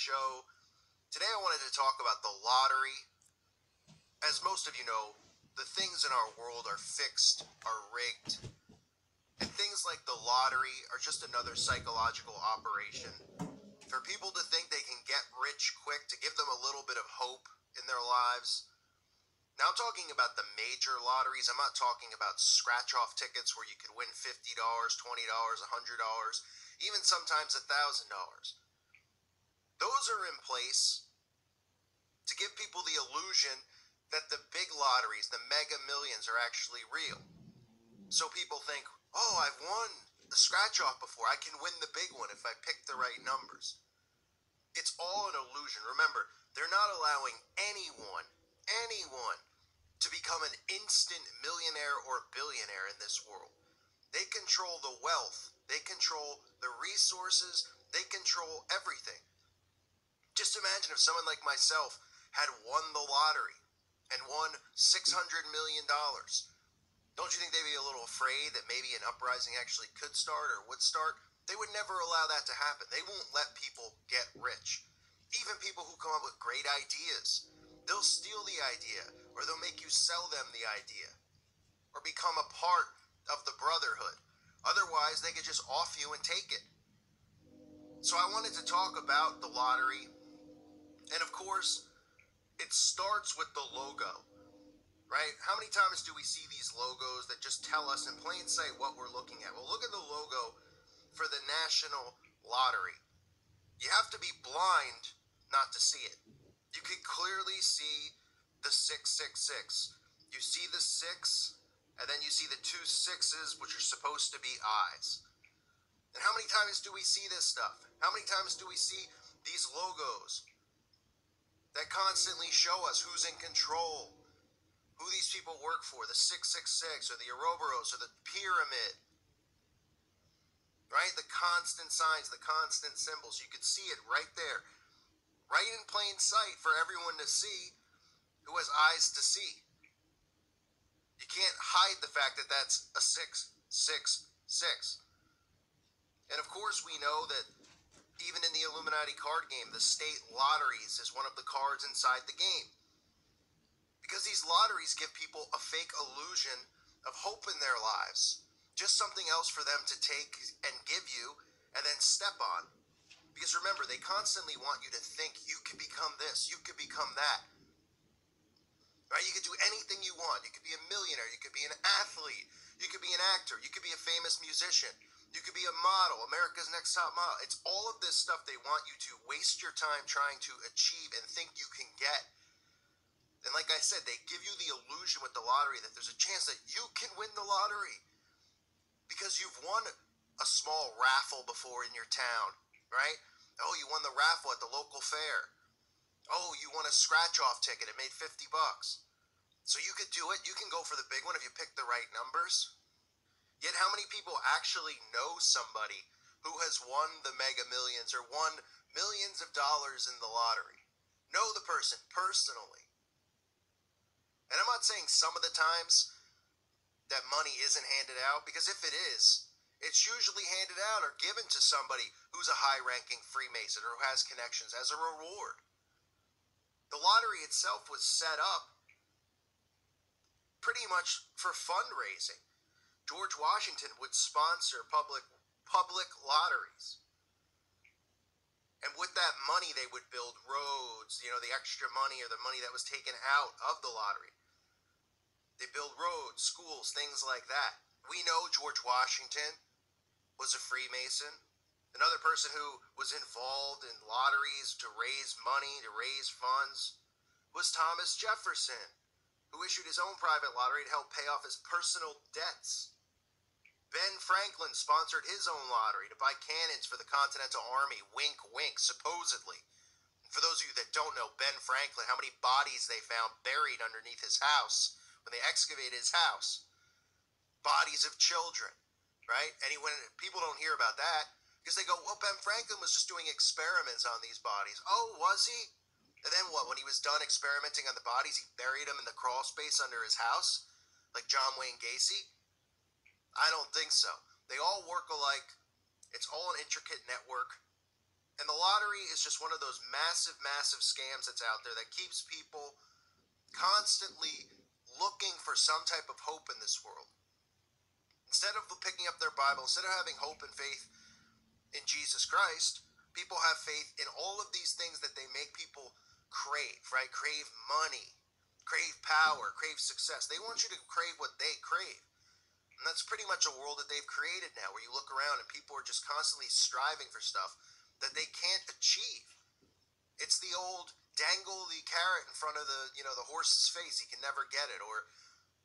show. Today I wanted to talk about the lottery. As most of you know, the things in our world are fixed, are rigged, and things like the lottery are just another psychological operation for people to think they can get rich quick, to give them a little bit of hope in their lives. Now, I'm talking about the major lotteries. I'm not talking about scratch off tickets where you could win $50, $20, $100, even sometimes $1,000. Those are in place to give people the illusion that the big lotteries, the mega millions, are actually real. So people think, oh, I've won the scratch off before. I can win the big one if I pick the right numbers. It's all an illusion. Remember, they're not allowing anyone, anyone, to become an instant millionaire or billionaire in this world. They control the wealth, they control the resources, they control everything. Just imagine if someone like myself had won the lottery and won $600 million. Don't you think they'd be a little afraid that maybe an uprising actually could start or would start? They would never allow that to happen. They won't let people get rich. Even people who come up with great ideas. They'll steal the idea or they'll make you sell them the idea or become a part of the brotherhood. Otherwise, they could just off you and take it. So I wanted to talk about the lottery. And of course, it starts with the logo, right? How many times do we see these logos that just tell us in plain sight what we're looking at? Well, look at the logo for the National Lottery. You have to be blind not to see it you can clearly see the 666. You see the six, and then you see the two sixes, which are supposed to be eyes. And how many times do we see this stuff? How many times do we see these logos that constantly show us who's in control, who these people work for, the 666 or the Ouroboros or the pyramid? Right? The constant signs, the constant symbols. You could see it right there right in plain sight for everyone to see who has eyes to see. You can't hide the fact that that's a 666. And of course, we know that even in the Illuminati card game, the state lotteries is one of the cards inside the game. Because these lotteries give people a fake illusion of hope in their lives. Just something else for them to take and give you and then step on. Because remember, they constantly want you to think you could become this, you could become that. Right? You could do anything you want. You could be a millionaire, you could be an athlete, you could be an actor, you could be a famous musician, be a model, America's Next Top Model. It's all of this stuff they want you to waste your time trying to achieve and think you can get. And like I said, they give you the illusion with the lottery that there's a chance that you can win the lottery because you've won a small raffle before in your town, right? Oh, you won the raffle at the local fair. Oh, you won a scratch off ticket. It made 50 bucks. So you could do it. You can go for the big one if you pick the right numbers. Yet, how many people actually know somebody who has won the mega millions or won millions of dollars in the lottery? Know the person personally. And I'm not saying some of the times that money isn't handed out, because if it is, it's usually handed out or given to somebody who's a high ranking Freemason or who has connections as a reward. The lottery itself was set up pretty much for fundraising. George Washington would sponsor public public lotteries. And with that money, they would build roads, you know, the extra money or the money that was taken out of the lottery. They build roads, schools, things like that. We know George Washington was a Freemason. Another person who was involved in lotteries to raise money, to raise funds, was Thomas Jefferson, who issued his own private lottery to help pay off his personal debts. Ben Franklin sponsored his own lottery to buy cannons for the Continental Army, wink, wink, supposedly. For those of you that don't know Ben Franklin, how many bodies they found buried underneath his house when they excavated his house? Bodies of children right? And he went, people don't hear about that because they go, well, Ben Franklin was just doing experiments on these bodies. Oh, was he? And then what? When he was done experimenting on the bodies, he buried them in the crawl space under his house, like John Wayne Gacy? I don't think so. They all work alike. It's all an intricate network. And the lottery is just one of those massive, massive scams that's out there that keeps people constantly looking for some type of hope in this world. Instead of picking up their Bible, instead of having hope and faith in Jesus Christ, people have faith in all of these things that they make people crave, right? Crave money, crave power, crave success. They want you to crave what they crave. And that's pretty much a world that they've created now where you look around and people are just constantly striving for stuff that they can't achieve. It's the old dangle the carrot in front of the, you know, the horse's face, he can never get it, or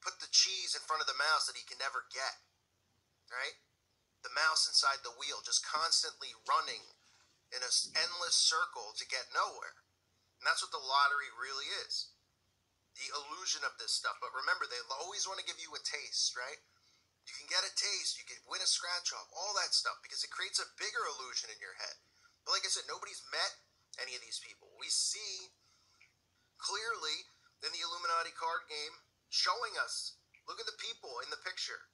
put the cheese in front of the mouse that he can never get. Right? The mouse inside the wheel just constantly running in an endless circle to get nowhere. And that's what the lottery really is. The illusion of this stuff. But remember, they always want to give you a taste, right? You can get a taste, you can win a scratch off, all that stuff, because it creates a bigger illusion in your head. But like I said, nobody's met any of these people. We see clearly in the Illuminati card game showing us look at the people in the picture.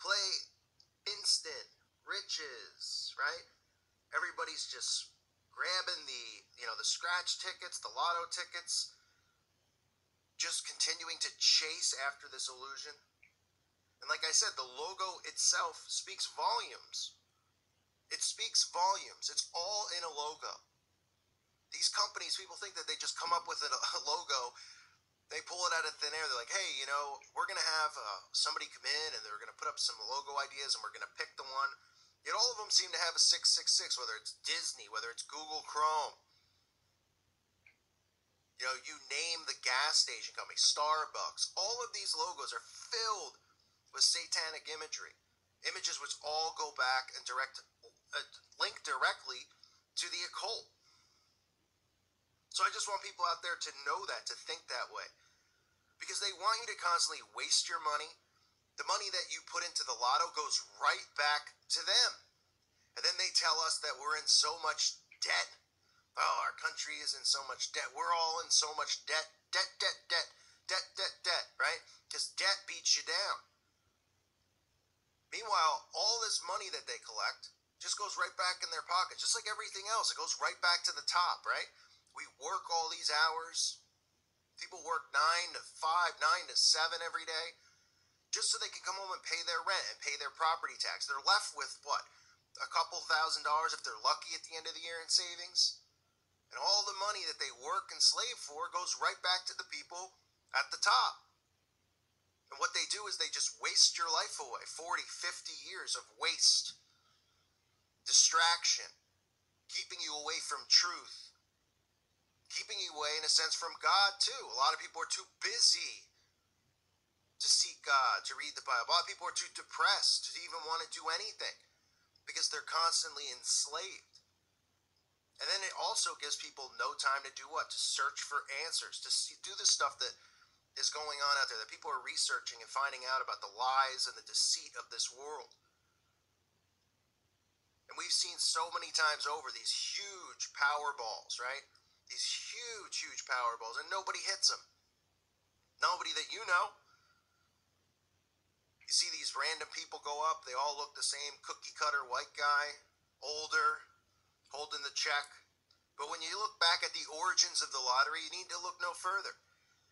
Play instant riches, right? Everybody's just grabbing the, you know, the scratch tickets, the lotto tickets, just continuing to chase after this illusion. And like I said, the logo itself speaks volumes. It speaks volumes. It's all in a logo. These companies, people think that they just come up with a, logo. They pull it out of thin air. They're like, hey, you know, we're going to have uh, somebody come in and they're going to put up some logo ideas and we're going to pick the one. Yet all of them seem to have a 666, whether it's Disney, whether it's Google Chrome. You know, you name the gas station company, Starbucks. All of these logos are filled with satanic imagery, images which all go back and direct uh, link directly to the occult. So I just want people out there to know that, to think that way. Because they want you to constantly waste your money. The money that you put into the lotto goes right back to them. And then they tell us that we're in so much debt. Oh, our country is in so much debt. We're all in so much debt. Debt, debt, debt, debt, debt, debt, right? Because debt beats you down. Meanwhile, all this money that they collect just goes right back in their pocket, just like everything else. It goes right back to the top, right? We work all these hours. People work nine to five, nine to seven every day, just so they can come home and pay their rent and pay their property tax. They're left with what? A couple thousand dollars if they're lucky at the end of the year in savings. And all the money that they work and slave for goes right back to the people at the top. And what they do is they just waste your life away 40, 50 years of waste, distraction, keeping you away from truth, keeping you away, in a sense, from God, too. A lot of people are too busy to seek God, to read the Bible. A lot of people are too depressed to even want to do anything because they're constantly enslaved. And then it also gives people no time to do what? To search for answers, to see, do the stuff that is going on out there that people are researching and finding out about the lies and the deceit of this world. And we've seen so many times over these huge power balls, right? These huge, huge power balls, and nobody hits them. Nobody that you know. You see these random people go up, they all look the same cookie cutter white guy, older, holding the check. But when you look back at the origins of the lottery, you need to look no further.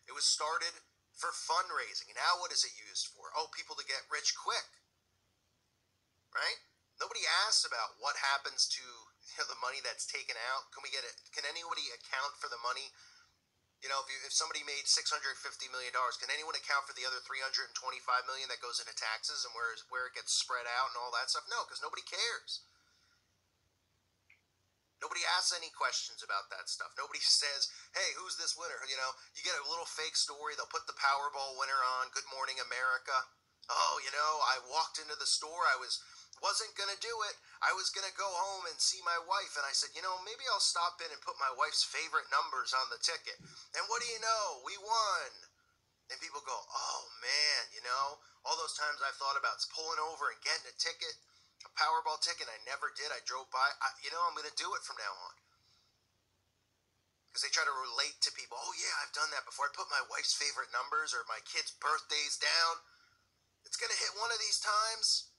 It was started for fundraising. Now what is it used for? Oh, people to get rich quick. Right? Nobody asks about what happens to you know, the money that's taken out. Can we get it? Can anybody account for the money? You know, if, you, if somebody made six hundred fifty million dollars, can anyone account for the other three hundred and twenty-five million that goes into taxes and where where it gets spread out and all that stuff? No, because nobody cares. Nobody asks any questions about that stuff. Nobody says, "Hey, who's this winner?" You know, you get a little fake story. They'll put the Powerball winner on Good Morning America. Oh, you know, I walked into the store. I was wasn't gonna do it. I was gonna go home and see my wife, and I said, you know, maybe I'll stop in and put my wife's favorite numbers on the ticket. And what do you know? We won. And people go, oh man, you know, all those times I've thought about pulling over and getting a ticket Powerball ticket. I never did. I drove by. I, you know, I'm going to do it from now on. Because they try to relate to people. Oh, yeah, I've done that before. I put my wife's favorite numbers or my kids' birthdays down. It's going to hit one of these times.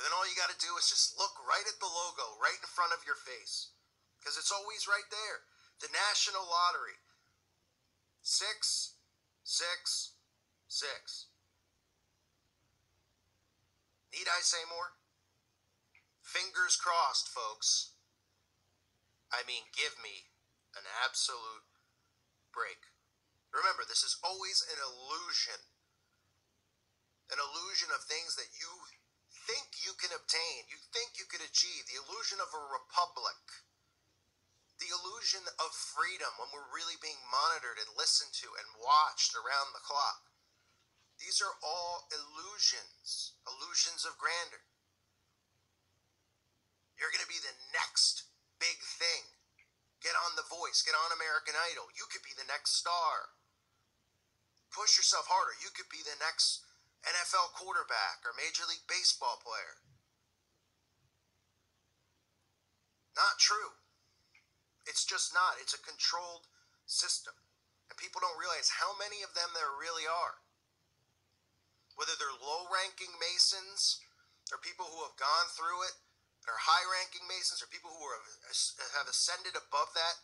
And then all you got to do is just look right at the logo right in front of your face because it's always right there. The National Lottery. Six, six, six. Need I say more? Fingers crossed, folks. I mean, give me an absolute break. Remember, this is always an illusion. An illusion of things that you think you can obtain, you think you could achieve, the illusion of a republic, the illusion of freedom when we're really being monitored and listened to and watched around the clock. These are all illusions, illusions of grandeur. You're going to be the next big thing. Get on The Voice, get on American Idol. You could be the next star. Push yourself harder. You could be the next NFL quarterback or Major League Baseball player. Not true. It's just not. It's a controlled system. And people don't realize how many of them there really are. Whether they're low ranking Masons or people who have gone through it or high ranking Masons or people who are, have ascended above that,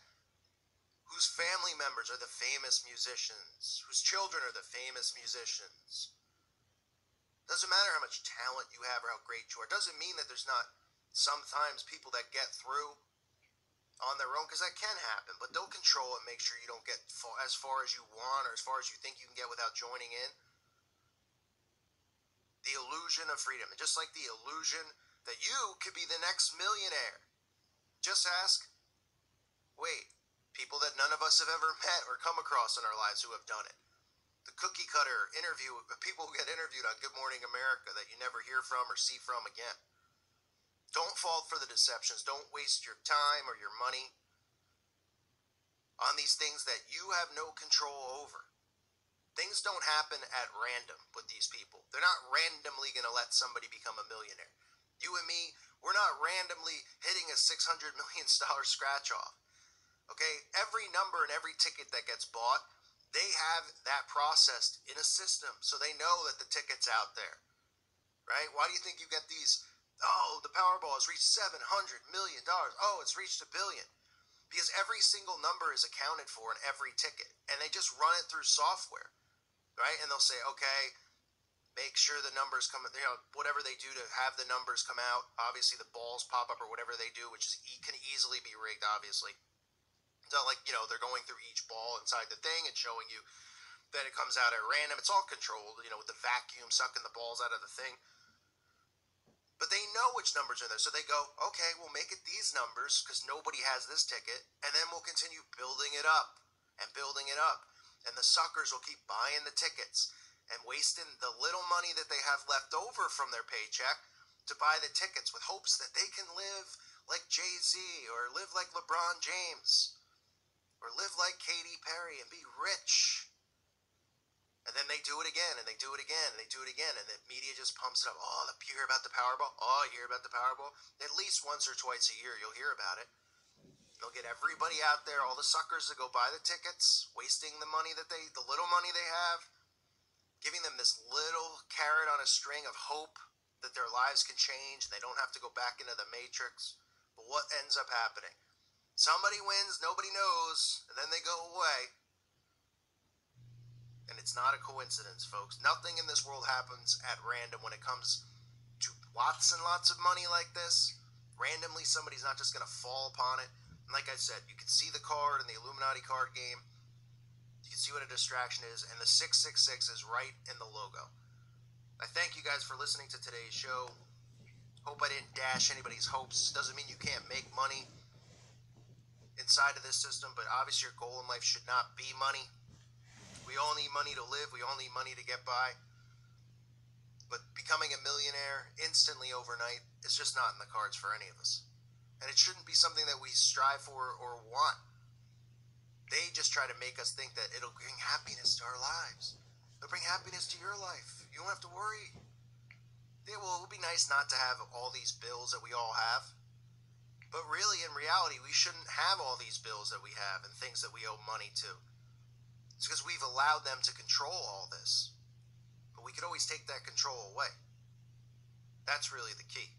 whose family members are the famous musicians, whose children are the famous musicians. Doesn't matter how much talent you have or how great you are. Doesn't mean that there's not sometimes people that get through on their own because that can happen. But they'll control it, make sure you don't get as far as you want or as far as you think you can get without joining in. The illusion of freedom, and just like the illusion that you could be the next millionaire. Just ask, wait, people that none of us have ever met or come across in our lives who have done it. The cookie cutter interview, people who get interviewed on Good Morning America that you never hear from or see from again. Don't fall for the deceptions. Don't waste your time or your money on these things that you have no control over. Things don't happen at random with these people. They're not randomly going to let somebody become a millionaire. You and me, we're not randomly hitting a $600 million scratch off. Okay? Every number and every ticket that gets bought, they have that processed in a system so they know that the ticket's out there. Right? Why do you think you get these? Oh, the Powerball has reached $700 million. Oh, it's reached a billion. Because every single number is accounted for in every ticket. And they just run it through software. Right? And they'll say, okay, make sure the numbers come, you know, whatever they do to have the numbers come out. Obviously, the balls pop up or whatever they do, which is can easily be rigged. Obviously, it's not like you know they're going through each ball inside the thing and showing you that it comes out at random. It's all controlled, you know, with the vacuum sucking the balls out of the thing. But they know which numbers are there, so they go, okay, we'll make it these numbers because nobody has this ticket, and then we'll continue building it up and building it up, and the suckers will keep buying the tickets and wasting the little money that they have left over from their paycheck to buy the tickets with hopes that they can live like Jay Z or live like LeBron James or live like Katy Perry and be rich. And then they do it again and they do it again and they do it again and the media just pumps it up. Oh, you hear about the Powerball? Oh, you hear about the Powerball? At least once or twice a year you'll hear about it. They'll get everybody out there, all the suckers that go buy the tickets, wasting the money that they, the little money they have, giving them this little carrot on a string of hope that their lives can change and they don't have to go back into the matrix. But what ends up happening? Somebody wins, nobody knows, and then they go away. And it's not a coincidence, folks. Nothing in this world happens at random when it comes to lots and lots of money like this. Randomly, somebody's not just going to fall upon it. And like I said, you can see the card in the Illuminati card game you can see what a distraction is, and the 666 is right in the logo. I thank you guys for listening to today's show. Hope I didn't dash anybody's hopes. Doesn't mean you can't make money inside of this system, but obviously your goal in life should not be money. We all need money to live, we all need money to get by. But becoming a millionaire instantly overnight is just not in the cards for any of us. And it shouldn't be something that we strive for or want. They just try to make us think that it'll bring happiness to our lives. It'll bring happiness to your life. You don't have to worry. Yeah, well, it would be nice not to have all these bills that we all have. But really, in reality, we shouldn't have all these bills that we have and things that we owe money to. It's because we've allowed them to control all this. But we could always take that control away. That's really the key.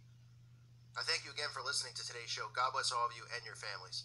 I thank you again for listening to today's show. God bless all of you and your families.